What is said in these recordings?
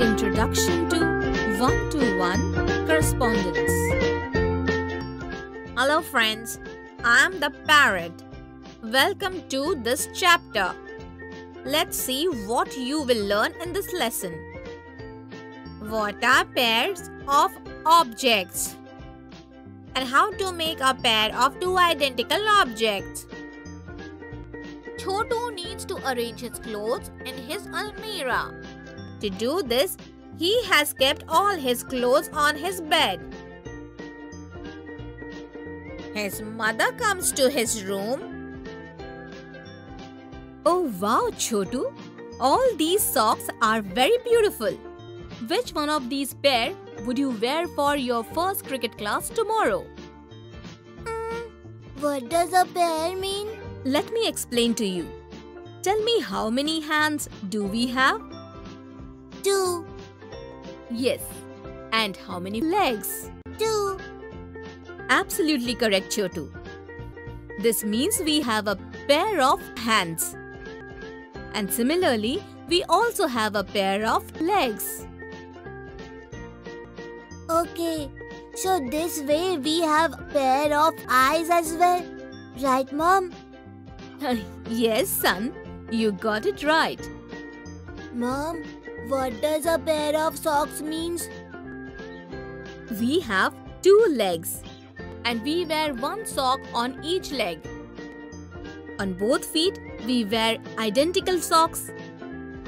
Introduction to One to One Correspondence. Hello, friends. I'm the parrot. Welcome to this chapter. Let's see what you will learn in this lesson. What are pairs of objects? And how to make a pair of two identical objects? Chotu needs to arrange his clothes in his almirah. To do this, he has kept all his clothes on his bed. His mother comes to his room. Oh wow, Chotu! All these socks are very beautiful. Which one of these pair would you wear for your first cricket class tomorrow? Hmm, what does a pair mean? Let me explain to you. Tell me how many hands do we have? Two, Yes. And how many legs? two. Absolutely correct, Chotu. This means we have a pair of hands. And similarly, we also have a pair of legs. Okay. So this way we have pair of eyes as well. Right, mom? yes, son, you got it right. Mom, what does a pair of socks means? We have two legs and we wear one sock on each leg. On both feet, we wear identical socks,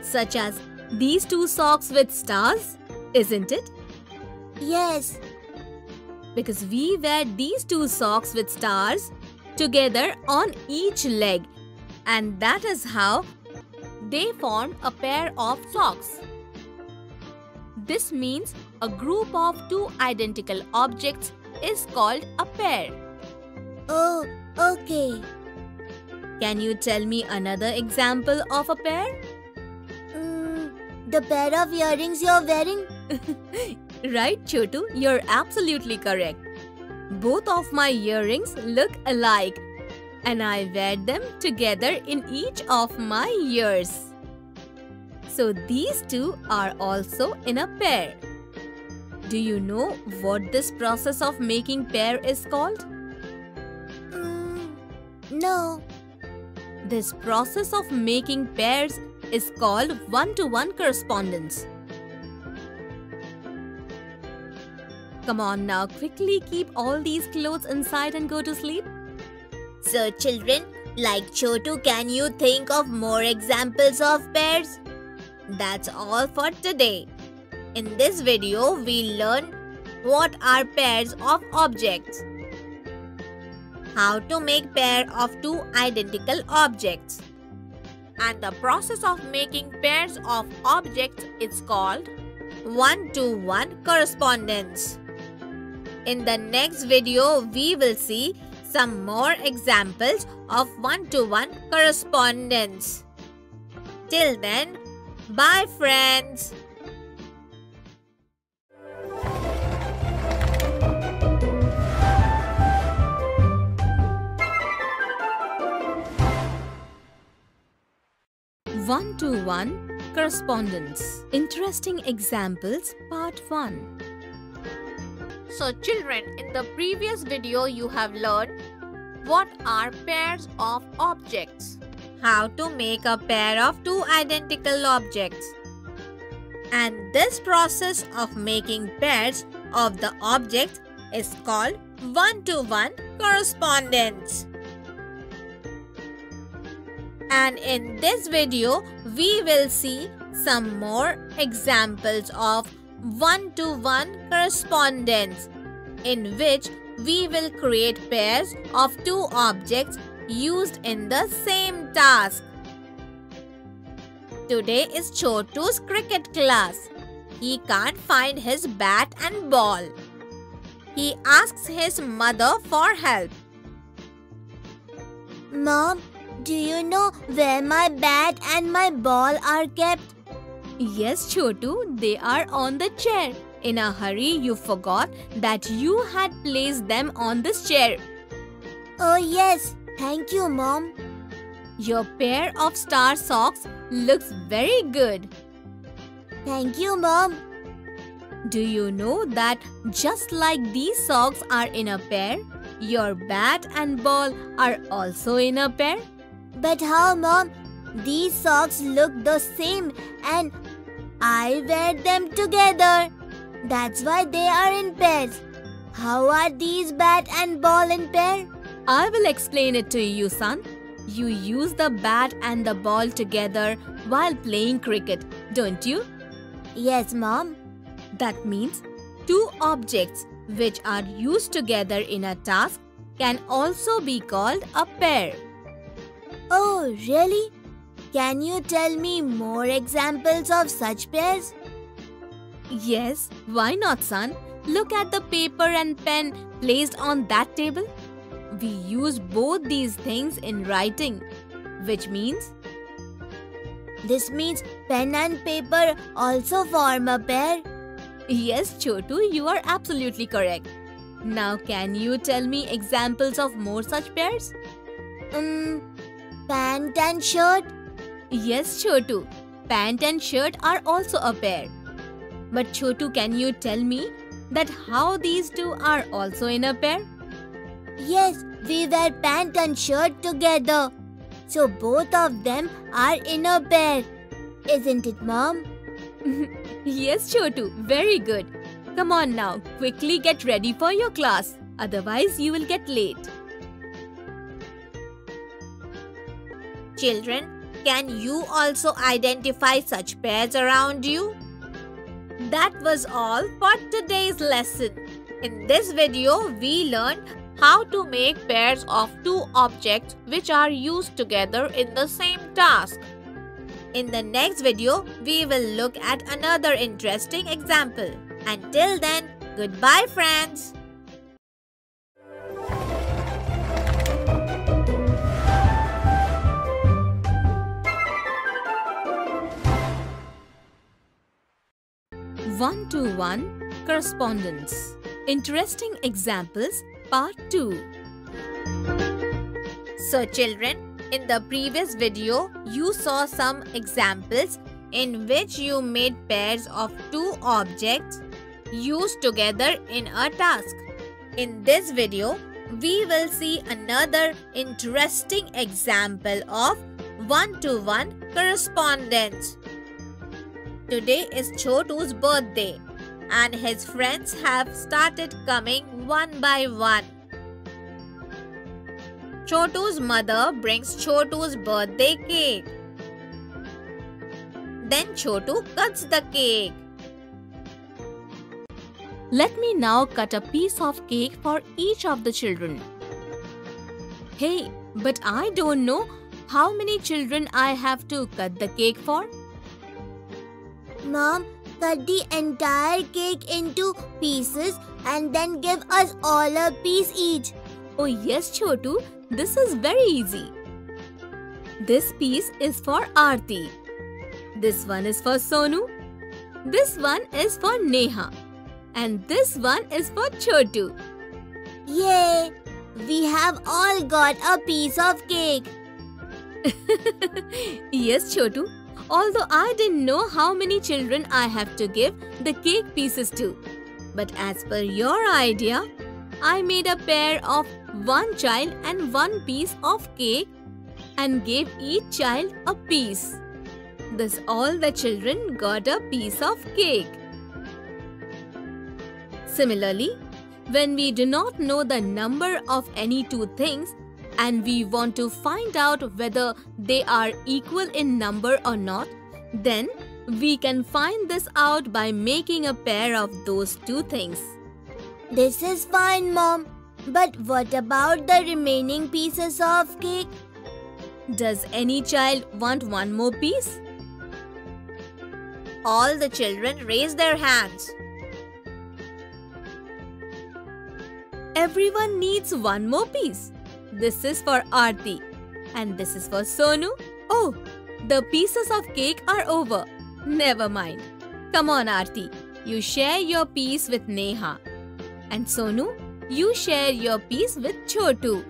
such as these two socks with stars, isn't it? Yes. Because we wear these two socks with stars together on each leg, and that is how they form a pair of socks. This means a group of two identical objects is called a pair. Oh, okay. Can you tell me another example of a pair? Mm, the pair of earrings you're wearing? right, Chotu, you're absolutely correct. Both of my earrings look alike, and I wear them together in each of my ears. So these two are also in a pair. Do you know what this process of making pair is called? Mm, no. This process of making pairs is called one-to-one correspondence. Come on now, quickly keep all these clothes inside and go to sleep. So, children, like Chotu, can you think of more examples of pairs? That's all for today. In this video, we learn what are pairs of objects, how to make pair of two identical objects, and the process of making pairs of objects is called one-to-one correspondence. In the next video, we will see some more examples of one-to-one correspondence. Till then, bye friends. One-to-one correspondence. Interesting examples part 1. So children, in the previous video you have learned what are pairs of objects, how to make a pair of two identical objects. And this process of making pairs of the objects is called one-to-one correspondence. And in this video, we will see some more examples of one-to-one correspondence in which we will create pairs of two objects used in the same task. Today is Chotu's cricket class. He can't find his bat and ball. He asks his mother for help. Mom, do you know where my bat and my ball are kept? Yes, Chotu, they are on the chair. In a hurry, you forgot that you had placed them on this chair. Oh, yes. Thank you, Mom. Your pair of star socks looks very good. Thank you, Mom. Do you know that just like these socks are in a pair, your bat and ball are also in a pair? But how, Mom? These socks look the same and I wear them together. That's why they are in pairs. How are these bat and ball in pair? I will explain it to you, son. You use the bat and the ball together while playing cricket, don't you? Yes, Mom. That means two objects which are used together in a task can also be called a pair. Oh, really? Can you tell me more examples of such pairs? Yes, why not, son? Look at the paper and pen placed on that table. We use both these things in writing, which means This means pen and paper also form a pair. Yes, Chotu, you are absolutely correct. Now, can you tell me examples of more such pairs? Um, pant and shirt. Yes, Chotu. Pant and shirt are also a pair. But Chotu, can you tell me that how these two are also in a pair? Yes, we wear pant and shirt together. So both of them are in a pair. Isn't it, Mom? yes, Chotu, very good. Come on now, quickly get ready for your class. Otherwise, you will get late. Children, can you also identify such pairs around you? That was all for today's lesson. In this video, we learned how to make pairs of two objects which are used together in the same task. In the next video, we will look at another interesting example. Until then, goodbye friends. One-to-one correspondence. Interesting examples Part 2 So children, in the previous video, you saw some examples in which you made pairs of two objects used together in a task. In this video, we will see another interesting example of one-to-one -one correspondence. Today is Chotu's birthday and his friends have started coming one by one. Chotu's mother brings Chotu's birthday cake. Then Chotu cuts the cake. Let me now cut a piece of cake for each of the children. Hey, but I don't know how many children I have to cut the cake for. Mom, cut the entire cake into pieces and then give us all a piece each. Oh yes, Chotu, this is very easy. This piece is for Aarti. This one is for Sonu. This one is for Neha. And this one is for Chotu. Yay! We have all got a piece of cake. yes, Chotu. Although I didn't know how many children I have to give the cake pieces to. But as per your idea, I made a pair of one child and one piece of cake and gave each child a piece. Thus all the children got a piece of cake. Similarly, when we do not know the number of any two things and we want to find out whether they are equal in number or not, then we can find this out by making a pair of those two things. This is fine, Mom. But what about the remaining pieces of cake? Does any child want one more piece? All the children raise their hands. Everyone needs one more piece. This is for Aarti. And this is for Sonu. Oh, the pieces of cake are over. Never mind. Come on, Aarti. You share your piece with Neha. And Sonu, you share your piece with Chotu.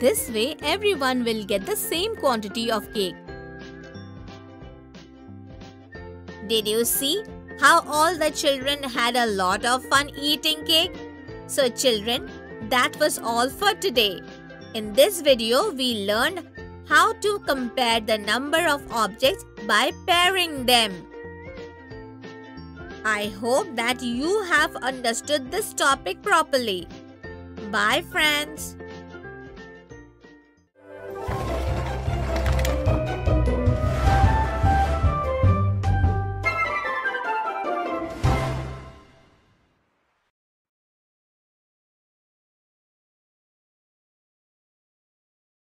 This way, everyone will get the same quantity of cake. Did you see how all the children had a lot of fun eating cake? So children, that was all for today. In this video, we learned how to compare the number of objects by pairing them. I hope that you have understood this topic properly. Bye friends.